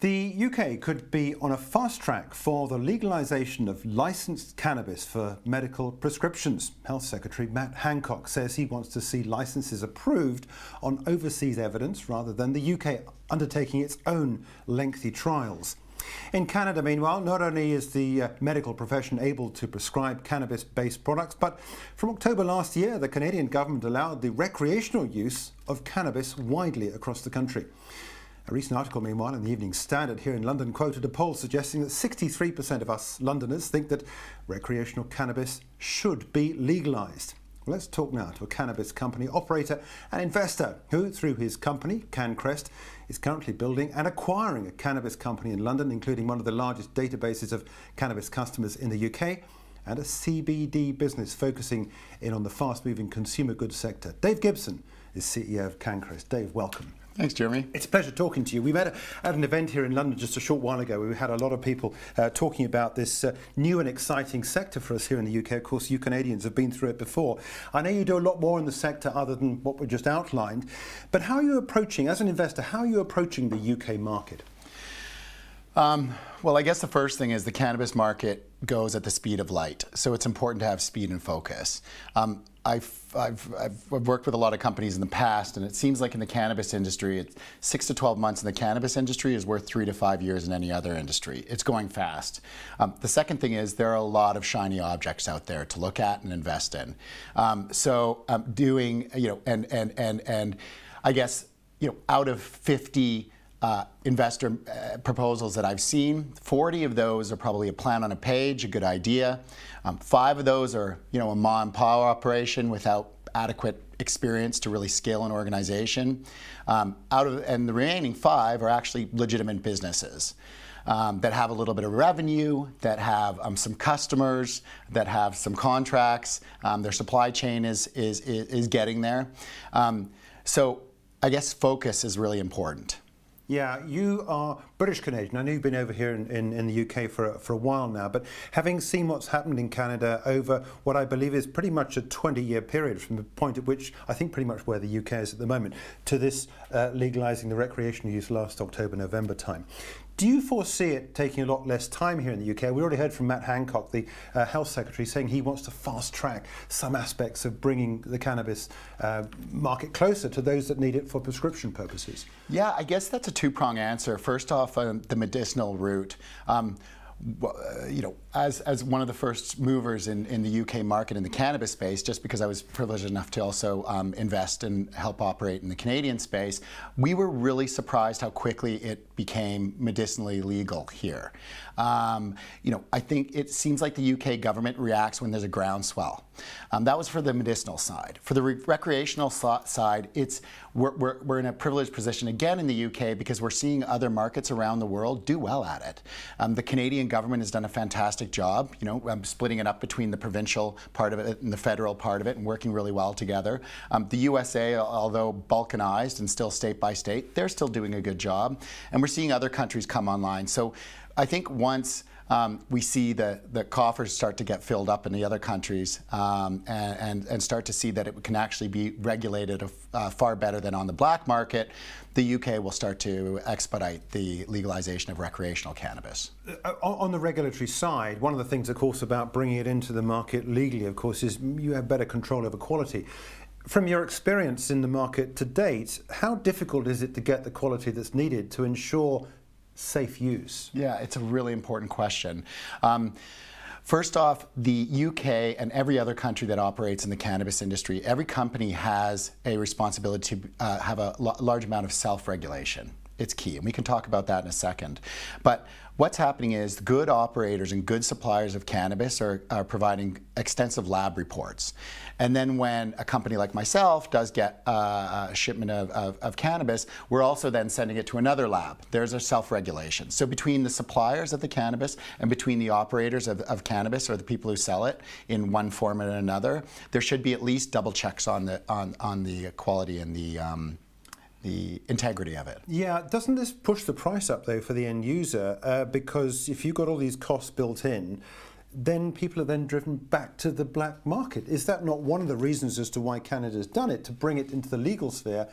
The UK could be on a fast track for the legalisation of licensed cannabis for medical prescriptions. Health Secretary Matt Hancock says he wants to see licences approved on overseas evidence rather than the UK undertaking its own lengthy trials. In Canada, meanwhile, not only is the uh, medical profession able to prescribe cannabis based products, but from October last year, the Canadian government allowed the recreational use of cannabis widely across the country. A recent article, meanwhile, in the Evening Standard here in London quoted a poll suggesting that 63% of us Londoners think that recreational cannabis should be legalised. Let's talk now to a cannabis company operator and investor who, through his company, CannCrest, is currently building and acquiring a cannabis company in London, including one of the largest databases of cannabis customers in the UK and a CBD business focusing in on the fast moving consumer goods sector. Dave Gibson is CEO of CannCrest. Dave, welcome. Thanks, Jeremy. It's a pleasure talking to you. We met at an event here in London just a short while ago. Where we had a lot of people uh, talking about this uh, new and exciting sector for us here in the UK. Of course, you Canadians have been through it before. I know you do a lot more in the sector other than what we just outlined. But how are you approaching, as an investor, how are you approaching the UK market? Um, well, I guess the first thing is the cannabis market goes at the speed of light, so it's important to have speed and focus. Um, I've, I've, I've, worked with a lot of companies in the past, and it seems like in the cannabis industry, it's six to 12 months in the cannabis industry is worth three to five years in any other industry. It's going fast. Um, the second thing is there are a lot of shiny objects out there to look at and invest in. Um, so um, doing, you know, and, and, and, and I guess, you know, out of 50 uh, investor uh, proposals that I've seen. 40 of those are probably a plan on a page, a good idea. Um, five of those are, you know, a mom and pop operation without adequate experience to really scale an organization. Um, out of and the remaining five are actually legitimate businesses. Um, that have a little bit of revenue, that have um, some customers, that have some contracts. Um, their supply chain is is is, is getting there. Um, so I guess focus is really important. Yeah, you are British Canadian. I know you've been over here in, in, in, the UK for, for a while now, but having seen what's happened in Canada over what I believe is pretty much a 20 year period from the point at which I think pretty much where the UK is at the moment to this uh, legalising the recreational use last October, November time. Do you foresee it taking a lot less time here in the UK? We already heard from Matt Hancock, the uh, Health Secretary, saying he wants to fast track some aspects of bringing the cannabis uh, market closer to those that need it for prescription purposes. Yeah, I guess that's a two prong answer. First off, um, the medicinal route. Um, you know, as, as one of the first movers in, in the UK market in the cannabis space, just because I was privileged enough to also um, invest and help operate in the Canadian space, we were really surprised how quickly it became medicinally legal here. Um, you know, I think it seems like the UK government reacts when there's a groundswell. Um, that was for the medicinal side. For the re recreational side, it's we're, we're, we're, in a privileged position again in the UK because we're seeing other markets around the world do well at it. Um, the Canadian government has done a fantastic job, you know, um, splitting it up between the provincial part of it and the federal part of it and working really well together. Um, the USA, although balkanized and still state by state, they're still doing a good job. And we're seeing other countries come online. So I think once um, we see the, the coffers start to get filled up in the other countries um, and, and, and, start to see that it can actually be regulated uh, far better than on the black market, the UK will start to expedite the legalization of recreational cannabis. Uh, on the regulatory side, one of the things, of course, about bringing it into the market legally, of course, is you have better control over quality from your experience in the market to date, how difficult is it to get the quality that's needed to ensure safe use? Yeah, it's a really important question. Um, First off, the UK and every other country that operates in the cannabis industry, every company has a responsibility to uh, have a large amount of self-regulation. It's key, and we can talk about that in a second. But what's happening is good operators and good suppliers of cannabis are, are providing extensive lab reports. And then when a company like myself does get uh, a shipment of, of, of, cannabis, we're also then sending it to another lab. There's a self-regulation. So between the suppliers of the cannabis and between the operators of, of cannabis or the people who sell it in one form or another, there should be at least double checks on the, on, on the quality and the um, the integrity of it. Yeah, doesn't this push the price up though for the end user? Uh, because if you've got all these costs built in, then people are then driven back to the black market. Is that not one of the reasons as to why Canada's done it, to bring it into the legal sphere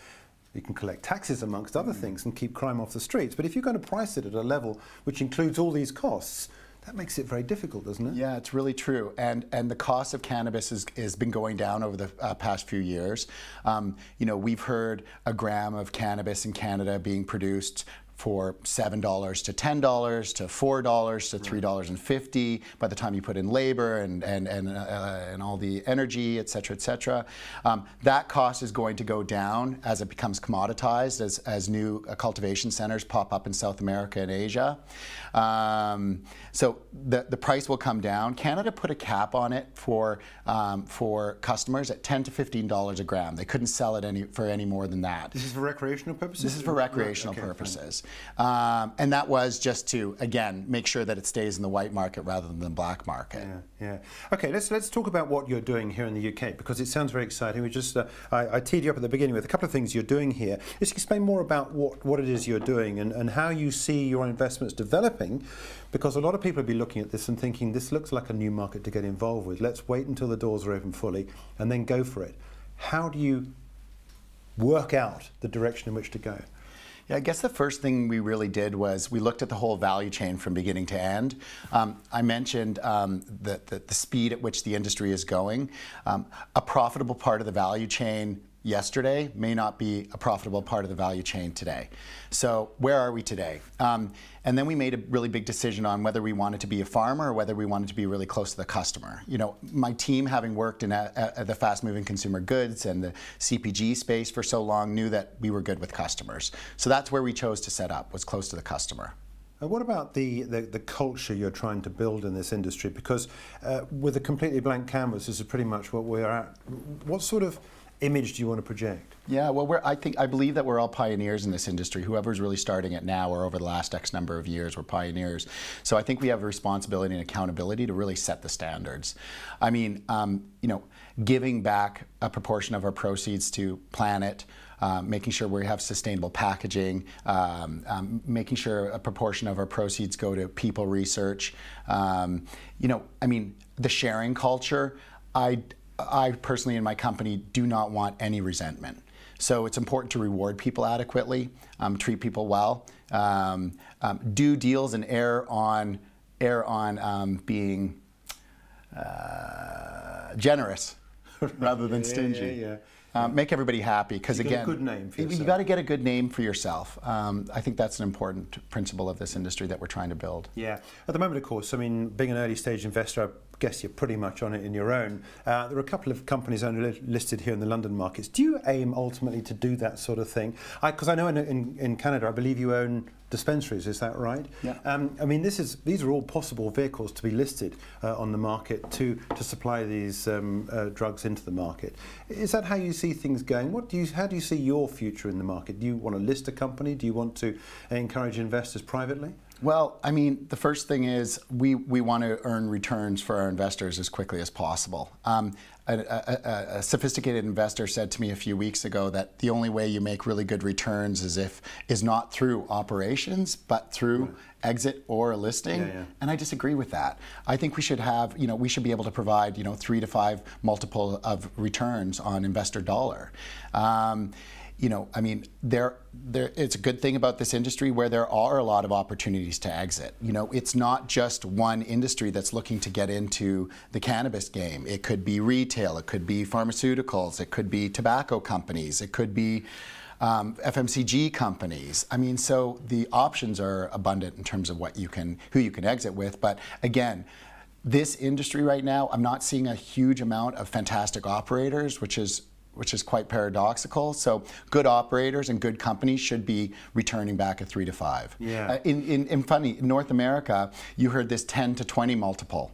You can collect taxes amongst other things and keep crime off the streets. But if you're going to price it at a level which includes all these costs, that makes it very difficult, doesn't it? Yeah, it's really true. And and the cost of cannabis has, been going down over the uh, past few years. Um, you know, we've heard a gram of cannabis in Canada being produced for seven dollars to ten dollars to four dollars to three dollars and fifty by the time you put in labor and and and, uh, and all the energy, et cetera, et cetera. Um, that cost is going to go down as it becomes commoditized, as as new uh, cultivation centers pop up in South America and Asia. Um, so the the price will come down. Canada put a cap on it for um, for customers at ten to fifteen dollars a gram. They couldn't sell it any for any more than that. This is for recreational purposes. This is for recreational okay, fine. Um, and that was just to, again, make sure that it stays in the white market rather than the black market. Yeah, yeah. Okay, let's let's talk about what you're doing here in the UK because it sounds very exciting. We just uh, I, I teed you up at the beginning with a couple of things you're doing here. Just explain more about what, what it is you're doing and, and how you see your investments developing because a lot of people will be looking at this and thinking this looks like a new market to get involved with. Let's wait until the doors are open fully and then go for it. How do you work out the direction in which to go? Yeah, I guess the first thing we really did was we looked at the whole value chain from beginning to end. Um, I mentioned um, the, the, the, speed at which the industry is going. Um, a profitable part of the value chain yesterday may not be a profitable part of the value chain today. So where are we today? Um, and then we made a really big decision on whether we wanted to be a farmer or whether we wanted to be really close to the customer. You know, my team, having worked in a, a, the fast-moving consumer goods and the CPG space for so long, knew that we were good with customers. So that's where we chose to set up, was close to the customer. What about the, the, the, culture you're trying to build in this industry? Because uh, with a completely blank canvas, this is pretty much what we're at. What sort of image do you want to project? Yeah, well, I think I believe that we're all pioneers in this industry. Whoever's really starting it now or over the last X number of years, we're pioneers. So I think we have a responsibility and accountability to really set the standards. I mean, um, you know, giving back a proportion of our proceeds to planet. Um, making sure we have sustainable packaging, um, um, making sure a proportion of our proceeds go to people research. Um, you know, I mean, the sharing culture. I, I personally in my company do not want any resentment. So it's important to reward people adequately, um, treat people well, um, um, do deals and err on err on um, being uh, generous rather than stingy. Yeah, yeah, yeah. Um, make everybody happy because again, good name you got to get a good name for yourself. Um, I think that's an important principle of this industry that we're trying to build. Yeah, at the moment, of course, I mean, being an early stage investor, guess you're pretty much on it in your own. Uh, there are a couple of companies only listed here in the London markets. Do you aim ultimately to do that sort of thing? Because I, I, know in, in, in, Canada, I believe you own dispensaries. Is that right? Yeah. Um, I mean, this is these are all possible vehicles to be listed uh, on the market to to supply these um, uh, drugs into the market. Is that how you see things going? What do you? How do you see your future in the market? Do you want to list a company? Do you want to encourage investors privately? Well, I mean, the first thing is we, we want to earn returns for our investors as quickly as possible. Um, a, a, a, sophisticated investor said to me a few weeks ago that the only way you make really good returns is if is not through operations, but through exit or a listing. Yeah, yeah. And I disagree with that. I think we should have, you know, we should be able to provide, you know, three to five multiple of returns on investor dollar. Um, you know, I mean, there, there, it's a good thing about this industry where there are a lot of opportunities to exit. You know, it's not just one industry that's looking to get into the cannabis game. It could be retail, it could be pharmaceuticals, it could be tobacco companies, it could be um, FMCG companies. I mean, so the options are abundant in terms of what you can, who you can exit with. But again, this industry right now, I'm not seeing a huge amount of fantastic operators, which is which is quite paradoxical. So good operators and good companies should be returning back a three to five. Yeah. Uh, in, in, in funny, in North America, you heard this 10 to 20 multiple.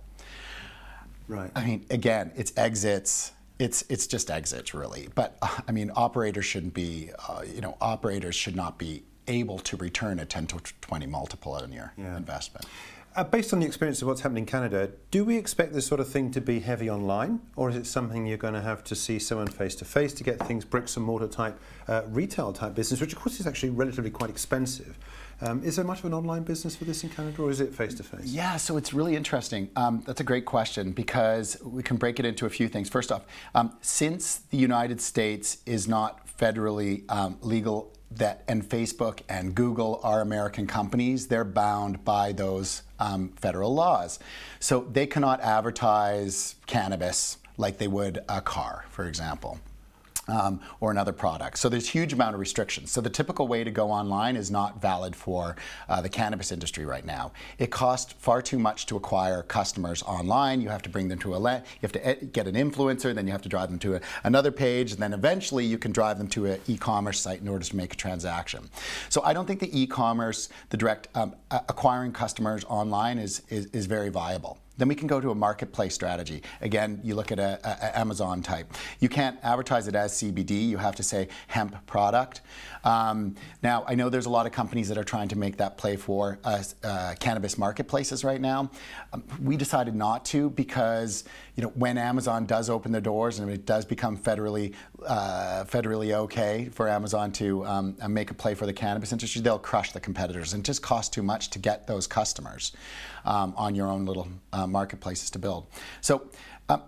Right. I mean, again, it's exits. It's, it's just exits, really. But, uh, I mean, operators shouldn't be, uh, you know, operators should not be able to return a 10 to 20 multiple on your yeah. investment. Uh, based on the experience of what's happening in Canada, do we expect this sort of thing to be heavy online, or is it something you're going to have to see someone face to face to get things bricks and mortar type, uh, retail type business, which of course is actually relatively quite expensive? Um, is there much of an online business for this in Canada, or is it face to face? Yeah, so it's really interesting. Um, that's a great question because we can break it into a few things. First off, um, since the United States is not federally um, legal that and Facebook and Google are American companies. They're bound by those um, federal laws, so they cannot advertise cannabis like they would a car, for example um, or another product. So there's huge amount of restrictions. So the typical way to go online is not valid for uh, the cannabis industry right now. It costs far too much to acquire customers online. You have to bring them to a, you have to get an influencer, then you have to drive them to a, another page, and then eventually you can drive them to an e-commerce site in order to make a transaction. So I don't think the e-commerce, the direct um, acquiring customers online is, is, is very viable. Then we can go to a marketplace strategy. Again, you look at a, a, Amazon type. You can't advertise it as CBD. You have to say hemp product. Um, now, I know there's a lot of companies that are trying to make that play for uh, uh, cannabis marketplaces right now. Um, we decided not to because you know when Amazon does open their doors and it does become federally uh, federally okay for Amazon to um, make a play for the cannabis industry, they'll crush the competitors and just cost too much to get those customers um, on your own little um, marketplaces to build. So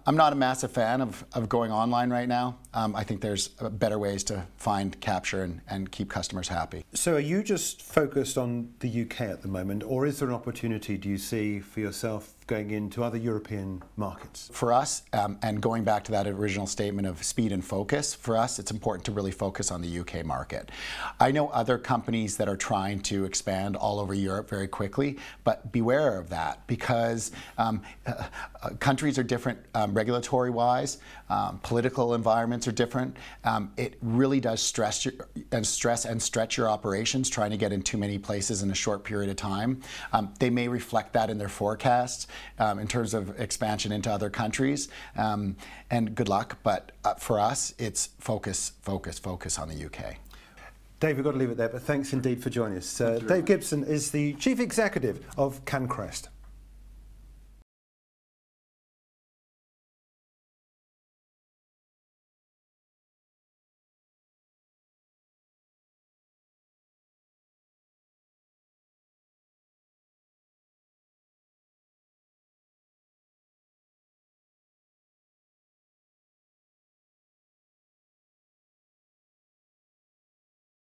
I'm not a massive fan of, of going online right now. Um, I think there's uh, better ways to find, capture, and, and keep customers happy. So, are you just focused on the UK at the moment, or is there an opportunity, do you see, for yourself going into other European markets? For us, um, and going back to that original statement of speed and focus, for us, it's important to really focus on the UK market. I know other companies that are trying to expand all over Europe very quickly, but beware of that because um, uh, uh, countries are different um, regulatory wise, um, political environments are different. Um, it really does stress your, and stress and stretch your operations trying to get in too many places in a short period of time. Um, they may reflect that in their forecasts um, in terms of expansion into other countries. Um, and good luck, but uh, for us, it's focus, focus, focus on the UK. Dave, we've got to leave it there, but thanks indeed for joining us. Uh, Dave Gibson is the Chief Executive of CannCrest.